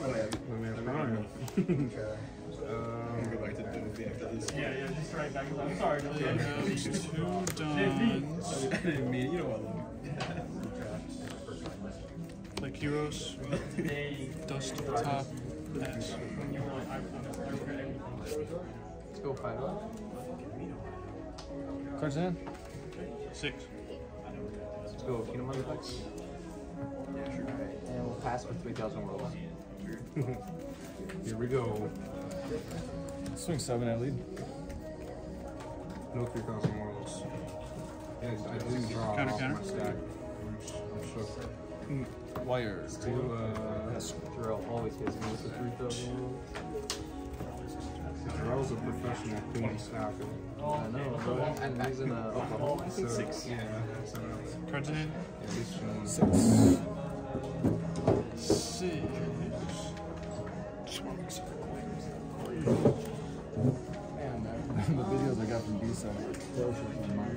I'll go back to Dopey after this. Yeah, yeah, just right back. I'm sorry. Have two dons. I mean, you know what. Like heroes. Dust to the top. Let's go five. Cards in. Six. Let's go Kingdom Artifacts. And we'll pass with 3,000 worlds. Here we go. Swing seven at lead. No 3,000 worlds. Yeah, I didn't draw Counter, off counter. my stack. I'm sh- I'm shook. Wire. Two, uh, Pass. Jarrell always gets me with the 3,000 worlds. Jarrell's a professional queen stacker. I know, bro. And he's in uh, Oklahoma. I think So, six. Yeah, so, yeah, Cards in hand. this one. Six. Six. Man, the videos I got from D-Side were atrocious on my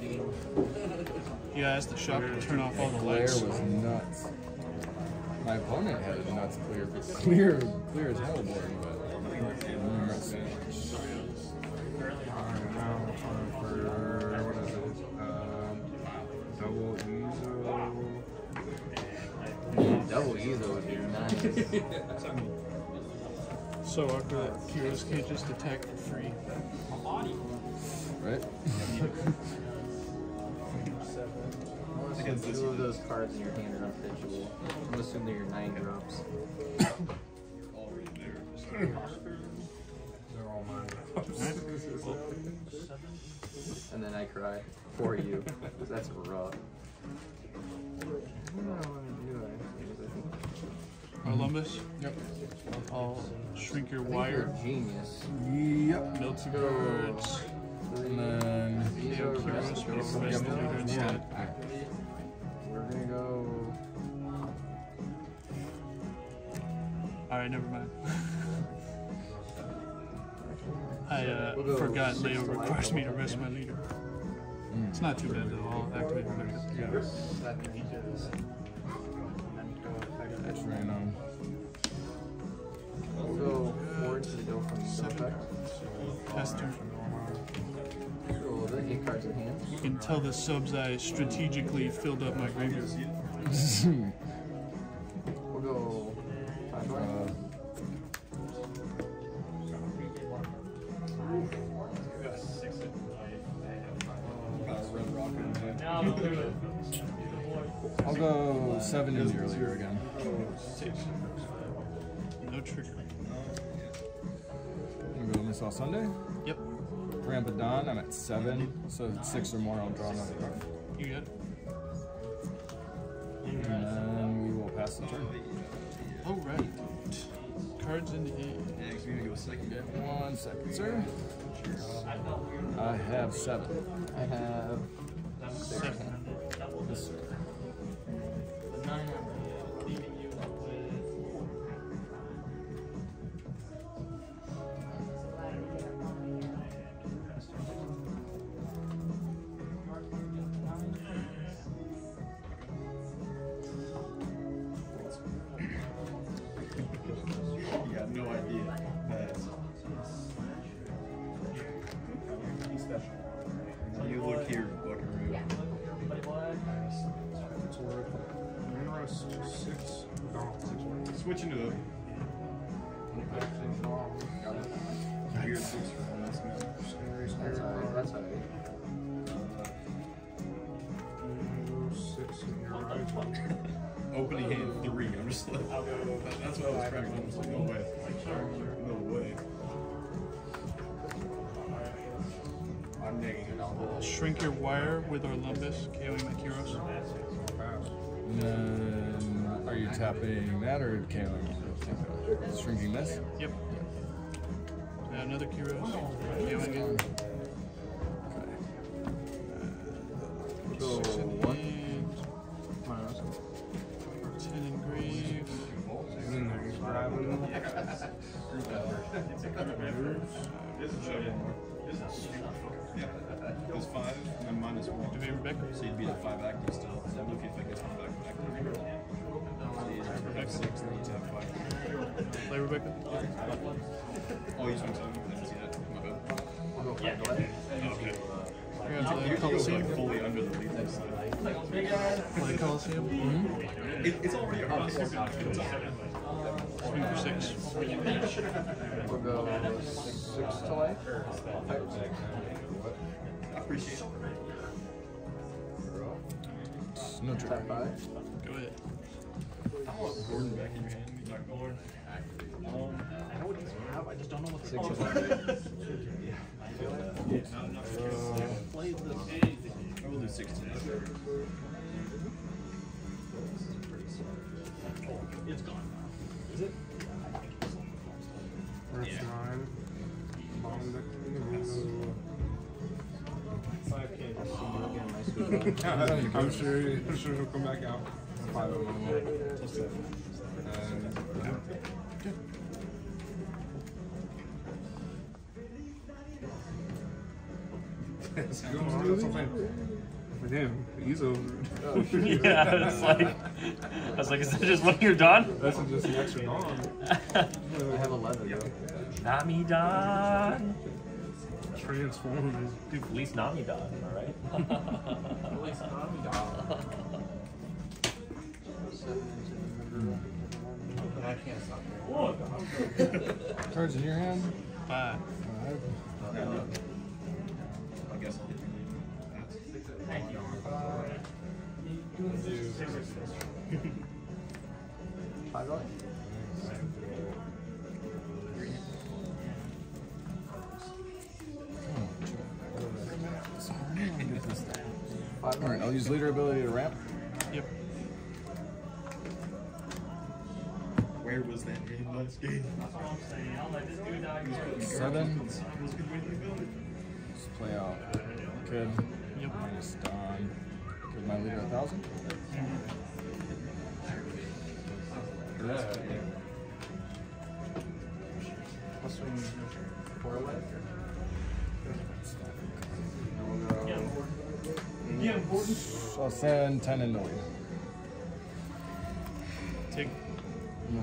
Yeah, ask the shop to turn off all the Glare lights. was nuts. My opponent had it nuts clear, but clear, clear as hell board, but numerous. Alright, now time for, what is it? Um, double Ezo. Double Ezo would be nice. So awkward that heroes can't just attack for free. Right? Two of those cards in your hand are unpitchable. I'm gonna assume they're your nine drops. They're all mine. And then I cry for you. 'cause that's rough. What do I want to do? I think Olympus. Yep. I'll shrink your wire. genius. Yep. Mill two cards. And then, These Yeah, are Kira rest must be go from rest the leader instead. We're gonna go. Alright, never mind. I uh, We'll forgot Leo to requires me to rest my leader. It's not too bad at all. Activate the leader. That's random. We'll go forward to the go from the Seven. effect. Pass turn. Cool, the eight cards in hand. You can tell the subs I strategically filled up my graveyard. No trigger. I'm gonna go Miss All Sunday. Yep. Grandpa Don, I'm at seven, so if six or more, I'll draw another card. You got it. And then we will pass the turn. Alright. Cards in the hand. Yeah, 'cause we need to go second. One second, sir. I have seven. I have Seven. One. Switching to the. Opening hand three. I'm just like, that- that's what I was cracking. I was like, no way. No way. I'm. Shrink your wire with Olympus, KOing. And then are you tapping that or can shrinking this? Yep. Now another Kuros. Okay. So one. Ten engraved. It's five and minus one. Do we have Rebecca? So you'd be at five active still. Look if I get one back. Play Rebecca. Oh, you want to me that's yet? My bad. Five delay. Okay. We're going to You're Coliseum. like fully under the lead. Play Coliseum. It, it's already our Swing for six. We'll go six to life. I appreciate it. No five. Go ahead. I want Gordon back in your hand. You talking about? Um, I know what these have, I just don't know what Six they're of called. Play the. I will do sixteen. It's gone. First nine. Bottom deck. I'm sure, I'm sure he'll come back out. Five of them. And It's going on. That's what I'm saying. With him, he's over. yeah, it's like, I was like, is that just when you're done? That's just the extra gone. I have eleven though. Nami Don. Transformers. Dude, at least Nami Don, alright? at least Nami Don. Cards in your hand. Five. Five. I guess I'll hit your lead. Five delay. Five All right. I'll use leader ability to ramp. Yep. Where was that in last game? That's what I'm saying. I'll let this dude die. Seven. Just play out. Good. Yep. Minus Don. Give my leader a thousand. Yeah. Four left. Yeah, important. So I'll 10 and 9.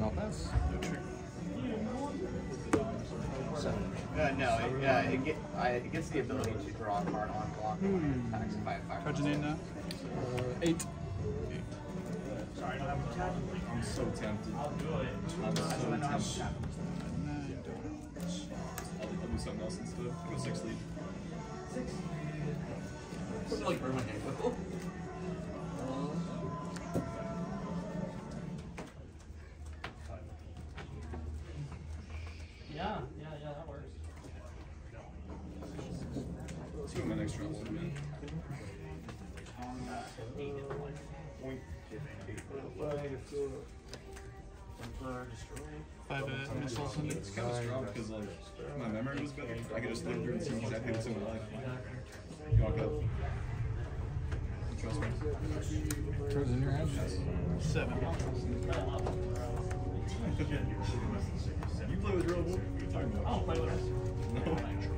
I'll pass. No trick. Seven. Uh, no, it, uh, it, get, I, it gets the ability to draw a card on block and attacks by a five. Card your name now. Uh, eight. I'm so tempted. I'm so tempted. Nine dollars. I'll, I'll do something else instead. I'll go six lead. Like Roman Hancock. Let's see what my next draw will be. Five uh, missiles in It's kind of strong because like my memory was better. I could just look through and see exactly what's in my life. You walk up. Trust me? Cards in your hand. Seven. you play with real wolf? What are you talking I don't play with us. No.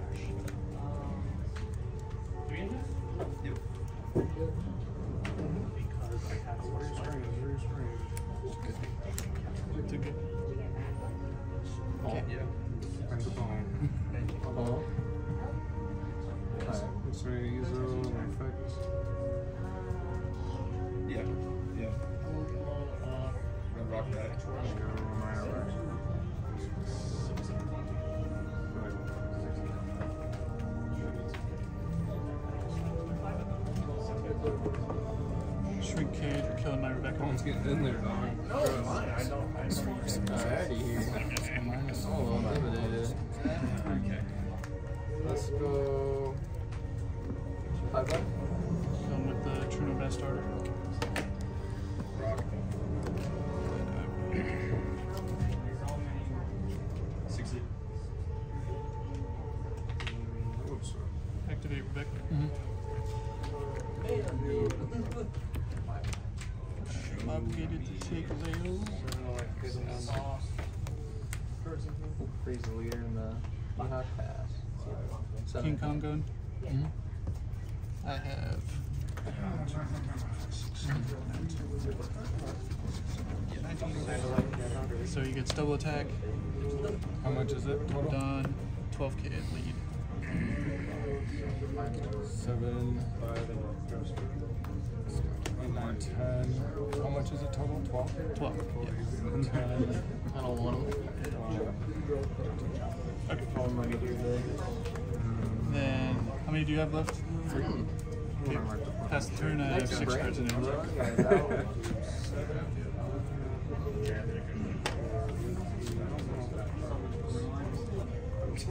Took it. Yeah. And the bone. Oh. Alright. This way, use a little effect. Yeah. Yeah. Red rock guy. Go minor rush. Shrink cage or killing my Rebecca. Bone's getting in there, dog. Oh, Alrighty. Minus Oh, eliminated. Okay. Let's go. Five life. Going with the Truno Best starter. The Mihawk pass. Seven. King Kong going. Mhm. I have So he gets double attack. How much is it total? Done. 12k at lead. Seven. Eight, nine, ten. How much is it total? Twelve? 12. Yeah. Ten. I don't want them. Mm-hmm. Then, how many do you have left? Three. Okay. Pass the turn. I have six cards in hand. He's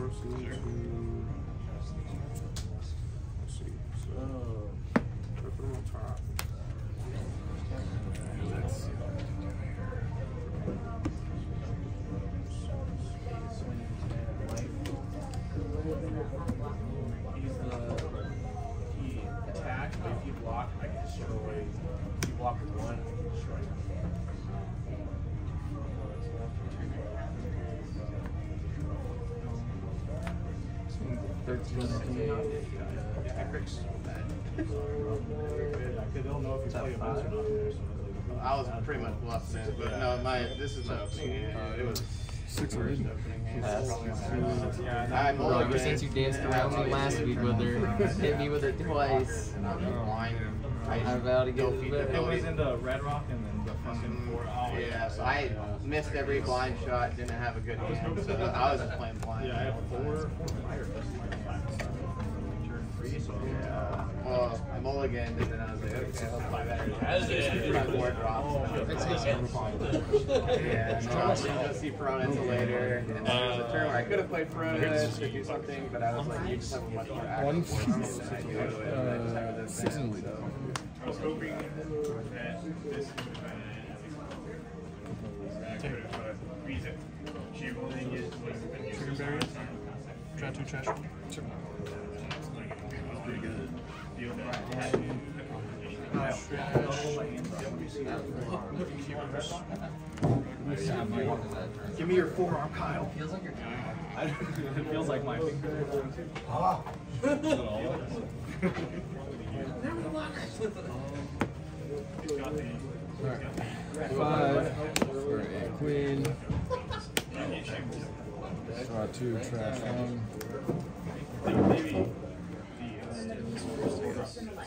I was pretty much bluffing it, but no, my this is my opening. hand. It was Six of eight. Pass. I Bro, ever since you danced around me last week with her, hit me with it twice. blind. I'm about to get Go it feed It was in the Red Rock and then the fucking four. Oh, Yeah, so I missed every blind shot, didn't have a good hand, so I was just playing blind. Yeah, I had four, four fire Turn three, so. Yeah. Well, I mulliganed and then I was like, okay, I'll play better. My four drops. Yeah, no, I was gonna see Piranha later, and then there was a turn where I could have played Piranha to do something, but I was like, you just have a much more active One force than I do. and I just have Uh, this six and band, lead. so. Trigger barrier. Draw two trash. one. Give me your forearm, Kyle. Feels like you're it feels like my finger. Five for a queen. Draw two, trash one.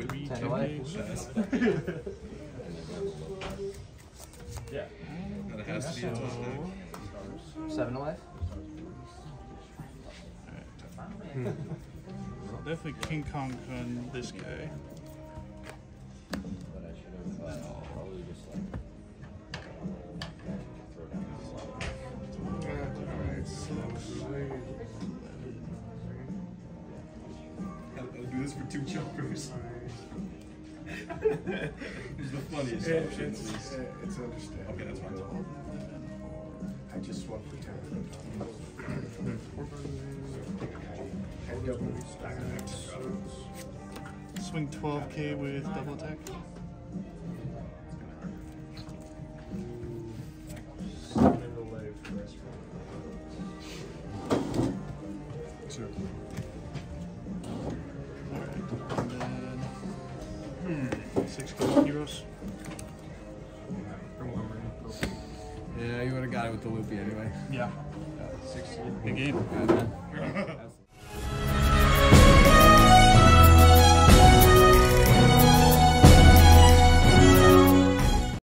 it. Three Ten ten away. days. yeah. That has to be a tough deck. Seven alive. Definitely King Kong on this guy. Who's the funniest? It, option, it's, at least? it, it's understandable. Okay, that's fine. I just want for ten. I double stack. Swing 12k with double attack. Yeah. Six. Big game.